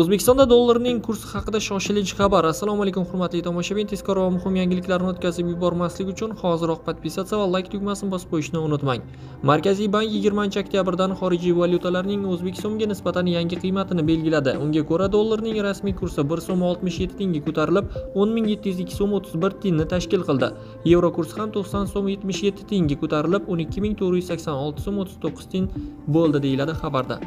o'zbekistonda dollarning kursi haqida shoshilinch xabar. Assalomu alaykum hurmatli tomoshabin. Tezkor va muhim yangiliklarni o'tkazib yubormaslik uchun hoziroq podpisatsiya va layk tugmasini bosib qo'yishni unutmang. Markaziy bank 20 oktyabrdan xorijiy valyutalarning o'zbek so'miga nisbatan yangi qiymatini belgiladi. Unga ko'ra dollarning rasmiy kursi 1 so'm 67 tiyinga ko'tarilib 10702 so'm 31 tiyinni tashkil qildi. Yevro kursi ham 90 so'm 77 tiyinga ko'tarilib 12486 so'm 39 tiyin bo'ldi deyiladi xabarda.